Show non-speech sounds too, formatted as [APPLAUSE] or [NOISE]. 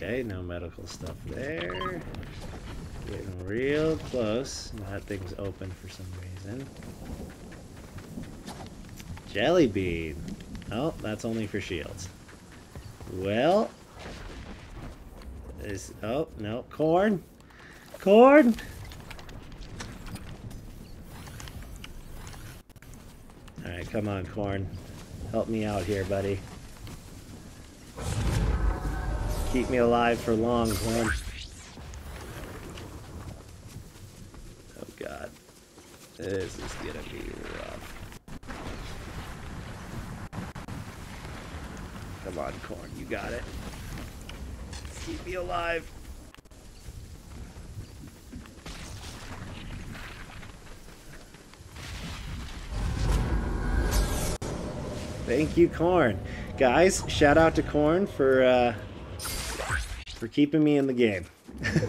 Okay, no medical stuff there. Getting real close. That thing's open for some reason. Jelly bean. Oh, that's only for shields. Well. Is oh no corn. Corn. All right, come on, corn. Help me out here, buddy. Keep me alive for long, corn. Oh god. This is gonna be rough. Come on, corn, you got it. Keep me alive. Thank you, Corn. Guys, shout out to Corn for uh, for keeping me in the game. [LAUGHS]